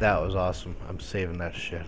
That was awesome. I'm saving that shit.